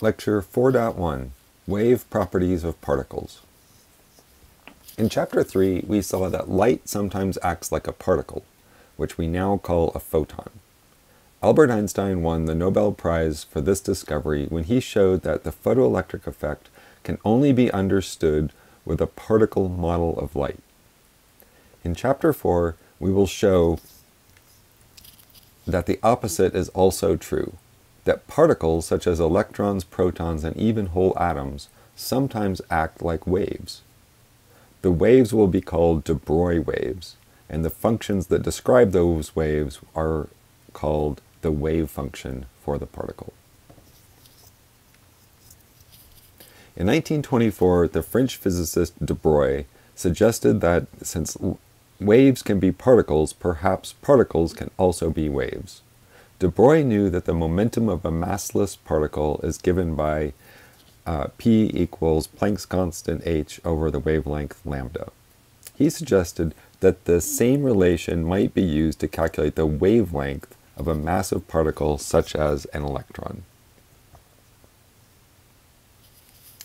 Lecture 4.1 Wave Properties of Particles. In Chapter 3, we saw that light sometimes acts like a particle, which we now call a photon. Albert Einstein won the Nobel Prize for this discovery when he showed that the photoelectric effect can only be understood with a particle model of light. In Chapter 4, we will show that the opposite is also true that particles such as electrons, protons, and even whole atoms sometimes act like waves. The waves will be called de Broglie waves, and the functions that describe those waves are called the wave function for the particle. In 1924, the French physicist de Broglie suggested that since waves can be particles, perhaps particles can also be waves. De Broglie knew that the momentum of a massless particle is given by uh, p equals Planck's constant h over the wavelength lambda. He suggested that the same relation might be used to calculate the wavelength of a massive particle such as an electron.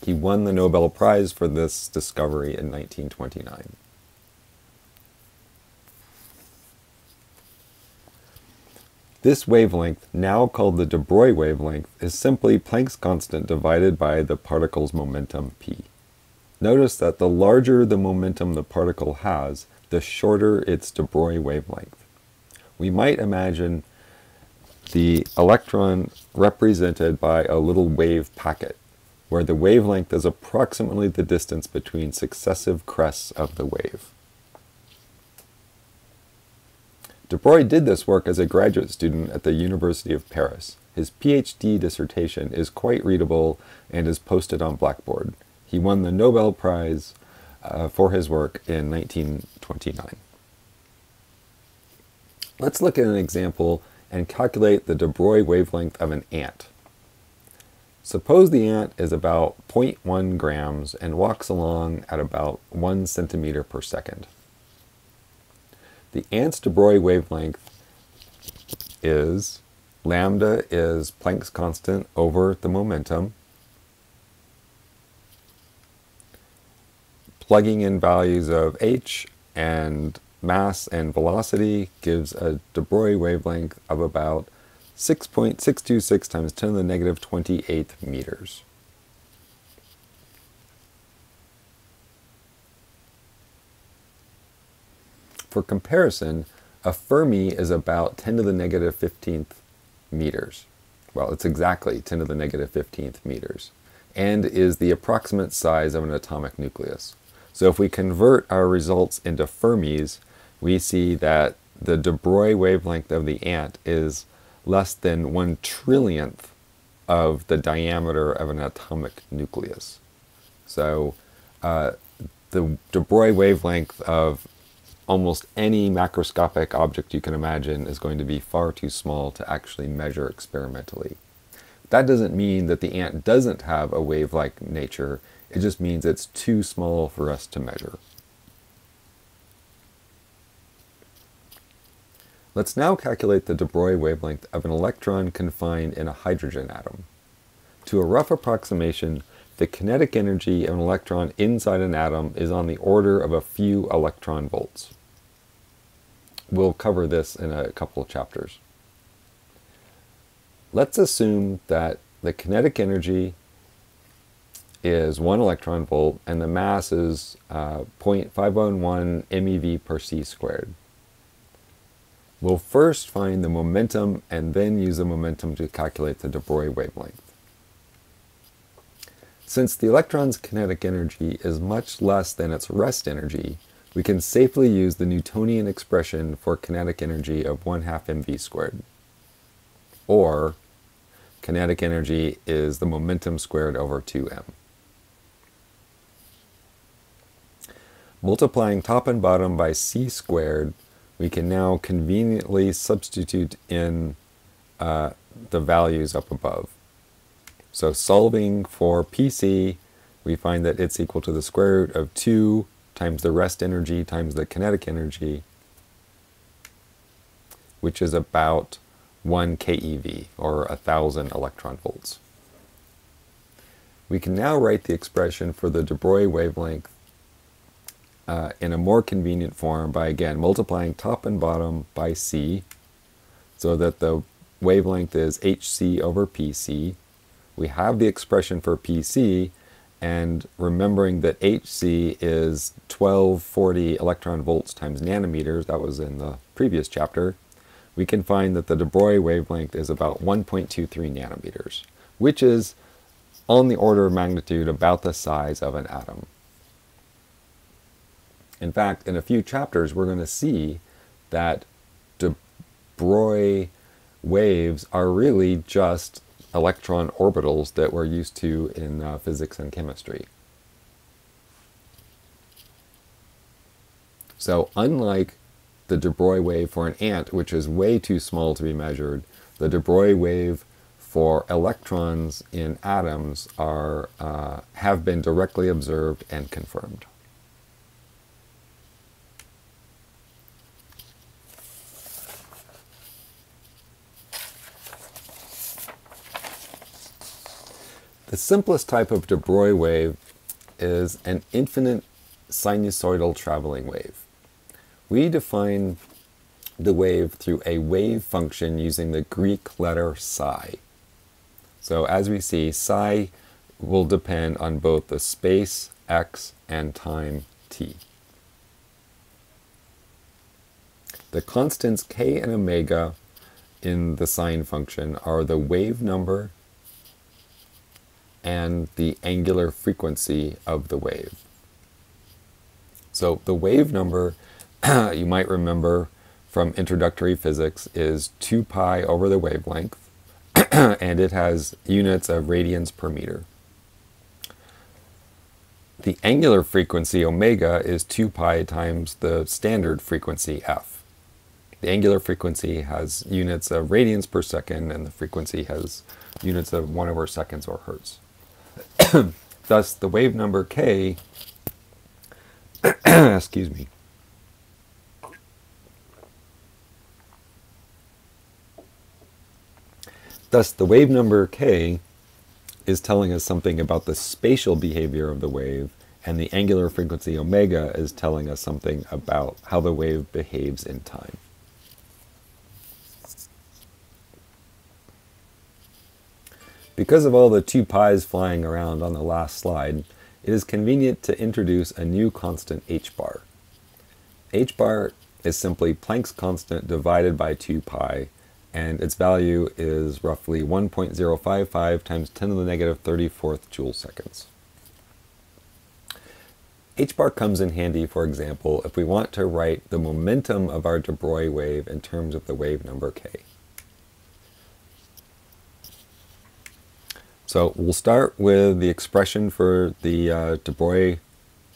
He won the Nobel Prize for this discovery in 1929. This wavelength, now called the de Broglie wavelength, is simply Planck's constant divided by the particle's momentum p. Notice that the larger the momentum the particle has, the shorter its de Broglie wavelength. We might imagine the electron represented by a little wave packet, where the wavelength is approximately the distance between successive crests of the wave. De Broglie did this work as a graduate student at the University of Paris. His PhD dissertation is quite readable and is posted on Blackboard. He won the Nobel Prize uh, for his work in 1929. Let's look at an example and calculate the de Broglie wavelength of an ant. Suppose the ant is about 0.1 grams and walks along at about 1 centimeter per second. The ant's de Broglie wavelength is lambda is Planck's constant over the momentum. Plugging in values of h and mass and velocity gives a de Broglie wavelength of about 6.626 times 10 to the negative 28 meters. For comparison, a Fermi is about 10 to the negative 15th meters. Well, it's exactly 10 to the negative 15th meters, and is the approximate size of an atomic nucleus. So if we convert our results into Fermis, we see that the de Broglie wavelength of the ant is less than one trillionth of the diameter of an atomic nucleus. So uh, the de Broglie wavelength of almost any macroscopic object you can imagine is going to be far too small to actually measure experimentally. That doesn't mean that the ant doesn't have a wave-like nature, it just means it's too small for us to measure. Let's now calculate the de Broglie wavelength of an electron confined in a hydrogen atom. To a rough approximation, the kinetic energy of an electron inside an atom is on the order of a few electron volts. We'll cover this in a couple of chapters. Let's assume that the kinetic energy is 1 electron volt and the mass is uh, 0.511 MeV per c squared. We'll first find the momentum and then use the momentum to calculate the de Broglie wavelength. Since the electron's kinetic energy is much less than its rest energy, we can safely use the Newtonian expression for kinetic energy of 1 half mv squared. Or, kinetic energy is the momentum squared over 2m. Multiplying top and bottom by c squared, we can now conveniently substitute in uh, the values up above. So solving for PC, we find that it's equal to the square root of 2 times the rest energy times the kinetic energy, which is about 1 keV, or 1,000 electron volts. we can now write the expression for the de Broglie wavelength uh, in a more convenient form by again multiplying top and bottom by c so that the wavelength is hc over pc. We have the expression for pc and remembering that hc is 1240 electron volts times nanometers, that was in the previous chapter, we can find that the de Broglie wavelength is about 1.23 nanometers, which is on the order of magnitude about the size of an atom. In fact, in a few chapters, we're going to see that de Broglie waves are really just electron orbitals that we're used to in uh, physics and chemistry. So unlike the de Broglie wave for an ant, which is way too small to be measured, the de Broglie wave for electrons in atoms are, uh, have been directly observed and confirmed. The simplest type of de Broglie wave is an infinite sinusoidal traveling wave. We define the wave through a wave function using the Greek letter psi. So as we see, psi will depend on both the space x and time t. The constants k and omega in the sine function are the wave number and the angular frequency of the wave. So the wave number, you might remember from introductory physics, is 2 pi over the wavelength, and it has units of radians per meter. The angular frequency, omega, is 2 pi times the standard frequency, f. The angular frequency has units of radians per second, and the frequency has units of 1 over seconds or hertz. Thus, the wave number k, excuse me, Thus, the wave number k is telling us something about the spatial behavior of the wave, and the angular frequency omega is telling us something about how the wave behaves in time. Because of all the 2 pi's flying around on the last slide, it is convenient to introduce a new constant h bar. h bar is simply Planck's constant divided by 2 pi, and its value is roughly 1.055 times 10 to the negative 34th joule seconds. h bar comes in handy, for example, if we want to write the momentum of our de Broglie wave in terms of the wave number k. So we'll start with the expression for the uh, de Broglie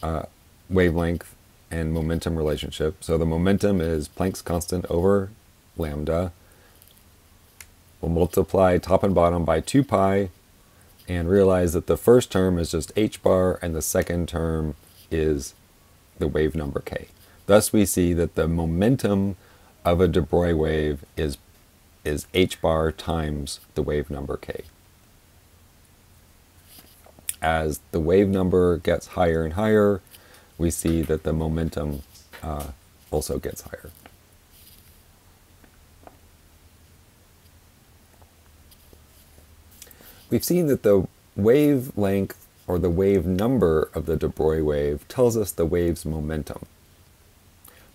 uh, wavelength and momentum relationship. So the momentum is Planck's constant over lambda. We'll multiply top and bottom by 2 pi and realize that the first term is just h bar and the second term is the wave number k. Thus we see that the momentum of a de Broglie wave is, is h bar times the wave number k as the wave number gets higher and higher, we see that the momentum uh, also gets higher. We've seen that the wavelength or the wave number of the de Broglie wave tells us the wave's momentum.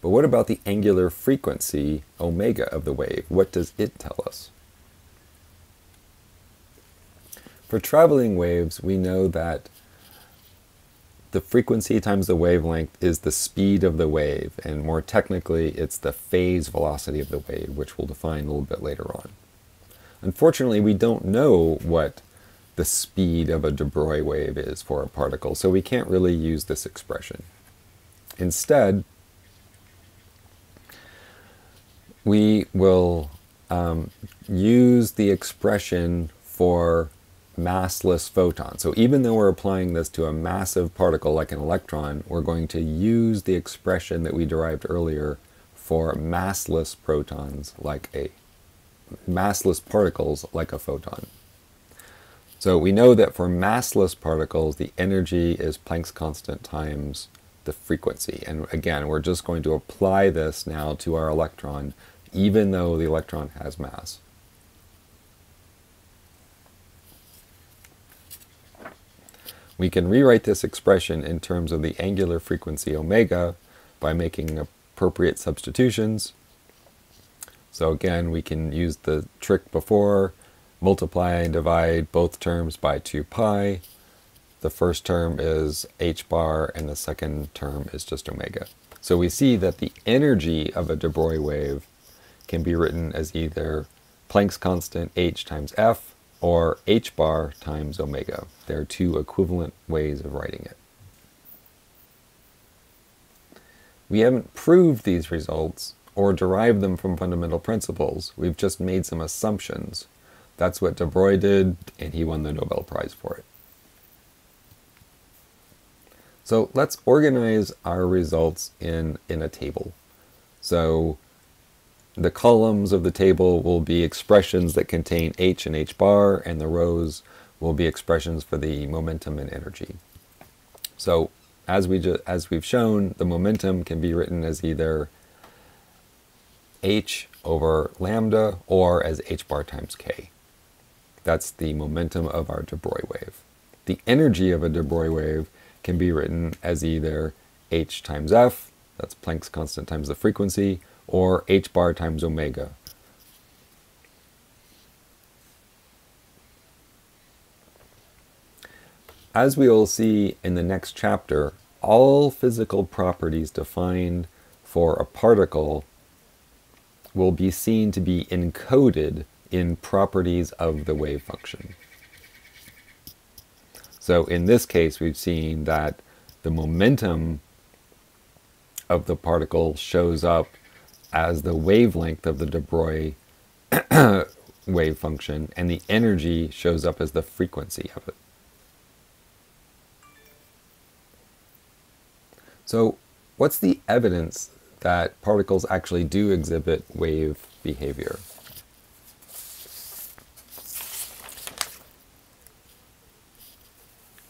But what about the angular frequency, omega, of the wave? What does it tell us? For traveling waves, we know that the frequency times the wavelength is the speed of the wave, and more technically, it's the phase velocity of the wave, which we'll define a little bit later on. Unfortunately, we don't know what the speed of a de Broglie wave is for a particle, so we can't really use this expression. Instead, we will um, use the expression for massless photon. So even though we're applying this to a massive particle like an electron, we're going to use the expression that we derived earlier for massless protons like a massless particles like a photon. So we know that for massless particles, the energy is Planck's constant times the frequency. And again, we're just going to apply this now to our electron, even though the electron has mass. We can rewrite this expression in terms of the angular frequency omega by making appropriate substitutions. So again, we can use the trick before, multiply and divide both terms by 2 pi. The first term is h bar and the second term is just omega. So we see that the energy of a de Broglie wave can be written as either Planck's constant h times f or h bar times omega. There are two equivalent ways of writing it. We haven't proved these results or derived them from fundamental principles. We've just made some assumptions. That's what de Broglie did, and he won the Nobel Prize for it. So let's organize our results in, in a table. So the columns of the table will be expressions that contain h and h bar, and the rows will be expressions for the momentum and energy. So as, we as we've shown, the momentum can be written as either h over lambda or as h bar times k. That's the momentum of our de Broglie wave. The energy of a de Broglie wave can be written as either h times f, that's Planck's constant times the frequency, or h bar times omega. As we will see in the next chapter, all physical properties defined for a particle will be seen to be encoded in properties of the wave function. So in this case, we've seen that the momentum of the particle shows up as the wavelength of the de Broglie wave function, and the energy shows up as the frequency of it. So what's the evidence that particles actually do exhibit wave behavior?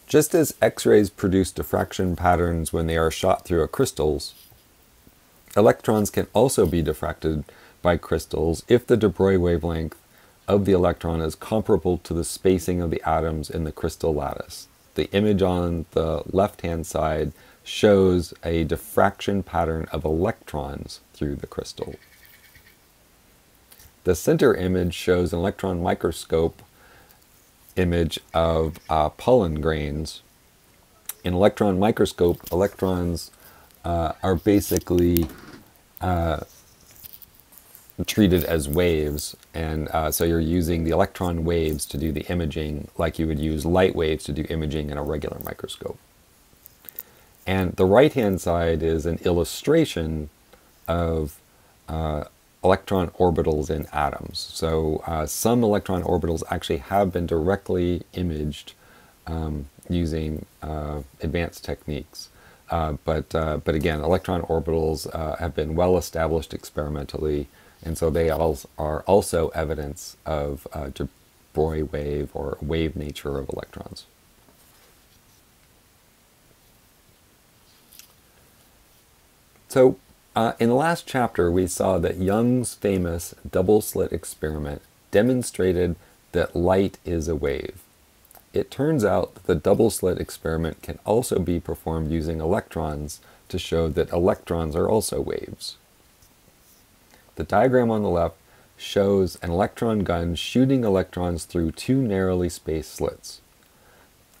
Just as X-rays produce diffraction patterns when they are shot through a crystals, electrons can also be diffracted by crystals if the de Broglie wavelength of the electron is comparable to the spacing of the atoms in the crystal lattice. The image on the left-hand side shows a diffraction pattern of electrons through the crystal. The center image shows an electron microscope image of uh, pollen grains. In electron microscope, electrons uh, are basically uh, treated as waves, and uh, so you're using the electron waves to do the imaging like you would use light waves to do imaging in a regular microscope. And the right-hand side is an illustration of uh, electron orbitals in atoms. So uh, some electron orbitals actually have been directly imaged um, using uh, advanced techniques. Uh, but, uh, but again, electron orbitals uh, have been well established experimentally, and so they are also evidence of de Broglie wave or wave nature of electrons. So uh, in the last chapter, we saw that Young's famous double slit experiment demonstrated that light is a wave. It turns out that the double slit experiment can also be performed using electrons to show that electrons are also waves. The diagram on the left shows an electron gun shooting electrons through two narrowly spaced slits.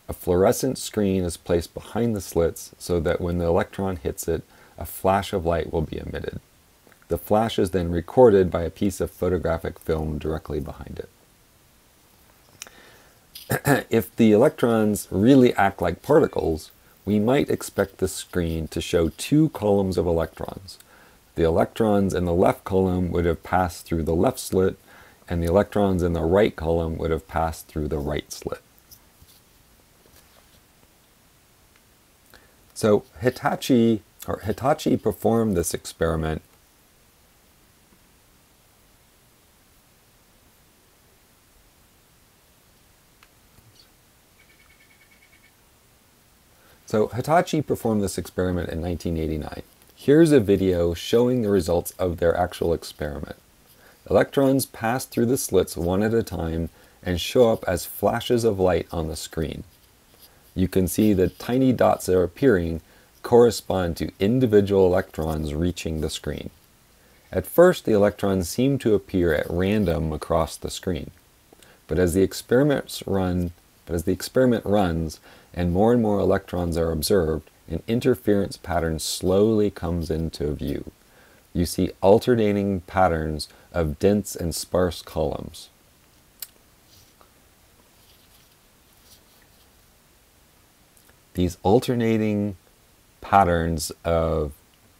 A fluorescent screen is placed behind the slits so that when the electron hits it, a flash of light will be emitted. The flash is then recorded by a piece of photographic film directly behind it. if the electrons really act like particles, we might expect the screen to show two columns of electrons. The electrons in the left column would have passed through the left slit, and the electrons in the right column would have passed through the right slit. So Hitachi or Hitachi performed this experiment So Hitachi performed this experiment in 1989. Here's a video showing the results of their actual experiment. Electrons pass through the slits one at a time and show up as flashes of light on the screen. You can see the tiny dots that are appearing correspond to individual electrons reaching the screen. At first, the electrons seem to appear at random across the screen. But as the experiments run, but as the experiment runs and more and more electrons are observed, an interference pattern slowly comes into view. You see alternating patterns of dense and sparse columns. These alternating patterns of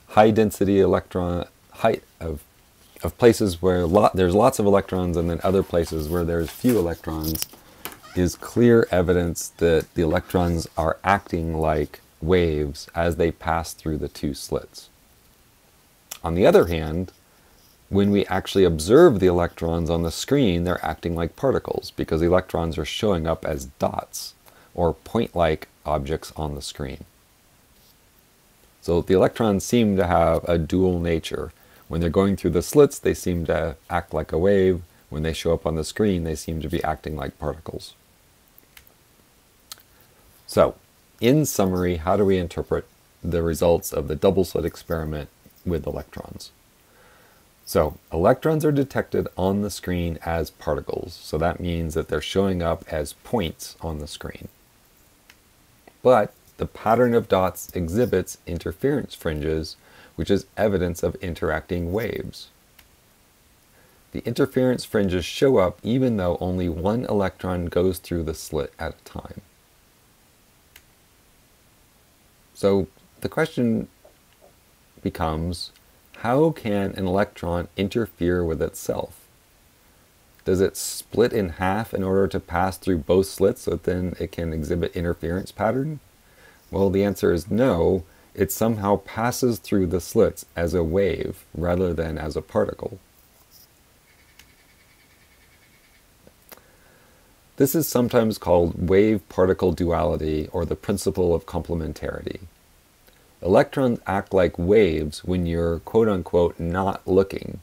high density electron height of of places where lot, there's lots of electrons and then other places where there's few electrons is clear evidence that the electrons are acting like waves as they pass through the two slits. On the other hand, when we actually observe the electrons on the screen, they're acting like particles because the electrons are showing up as dots or point-like objects on the screen. So the electrons seem to have a dual nature. When they're going through the slits, they seem to act like a wave. When they show up on the screen, they seem to be acting like particles. So, in summary, how do we interpret the results of the double slit experiment with electrons? So, electrons are detected on the screen as particles, so that means that they're showing up as points on the screen. But the pattern of dots exhibits interference fringes, which is evidence of interacting waves. The interference fringes show up even though only one electron goes through the slit at a time. So the question becomes, how can an electron interfere with itself? Does it split in half in order to pass through both slits so that then it can exhibit interference pattern? Well, the answer is no. It somehow passes through the slits as a wave rather than as a particle. This is sometimes called wave-particle duality or the principle of complementarity. Electrons act like waves when you're quote-unquote not looking,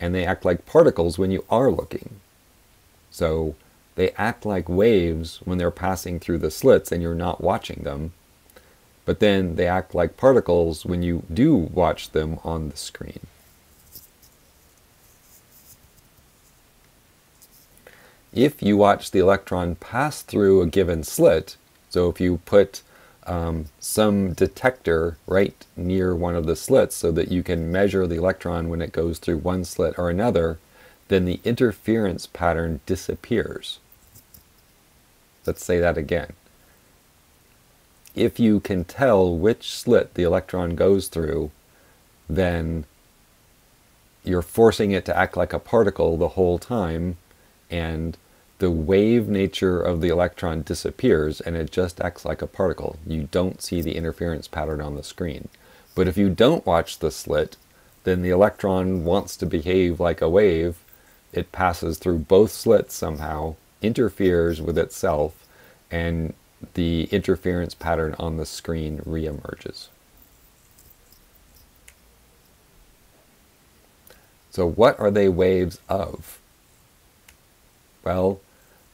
and they act like particles when you are looking. So they act like waves when they're passing through the slits and you're not watching them, but then they act like particles when you do watch them on the screen. If you watch the electron pass through a given slit, so if you put um, some detector right near one of the slits so that you can measure the electron when it goes through one slit or another, then the interference pattern disappears. Let's say that again. If you can tell which slit the electron goes through, then you're forcing it to act like a particle the whole time, and the wave nature of the electron disappears and it just acts like a particle. You don't see the interference pattern on the screen. But if you don't watch the slit, then the electron wants to behave like a wave. It passes through both slits somehow, interferes with itself, and the interference pattern on the screen reemerges. So what are they waves of? Well,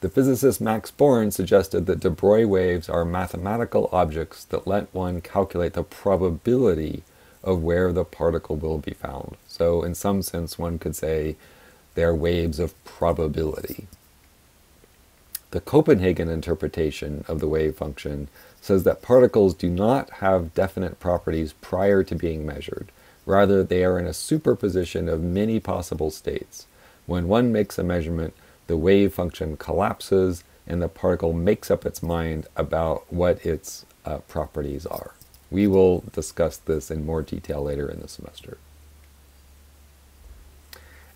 the physicist Max Born suggested that de Broglie waves are mathematical objects that let one calculate the probability of where the particle will be found. So in some sense one could say they're waves of probability. The Copenhagen interpretation of the wave function says that particles do not have definite properties prior to being measured. Rather, they are in a superposition of many possible states. When one makes a measurement, the wave function collapses and the particle makes up its mind about what its uh, properties are. We will discuss this in more detail later in the semester.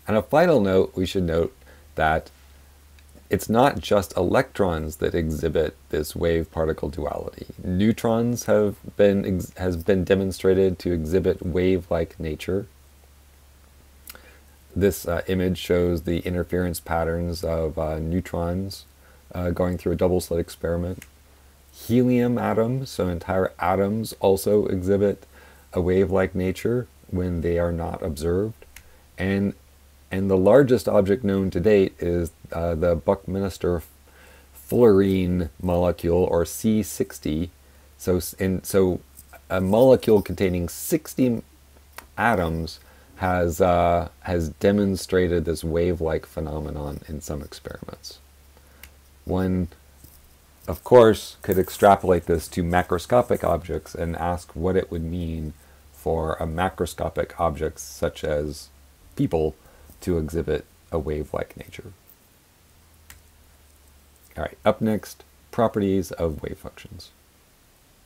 And a final note, we should note that it's not just electrons that exhibit this wave-particle duality. Neutrons have been has been demonstrated to exhibit wave-like nature. This uh, image shows the interference patterns of uh, neutrons uh, going through a double slit experiment. helium atoms, so entire atoms also exhibit a wave-like nature when they are not observed. And, and the largest object known to date is uh, the Buckminster fullerene molecule, or C60. So, and, so a molecule containing 60 atoms has, uh, has demonstrated this wave-like phenomenon in some experiments. One, of course, could extrapolate this to macroscopic objects and ask what it would mean for a macroscopic object such as people to exhibit a wave-like nature. All right, up next, properties of wave functions.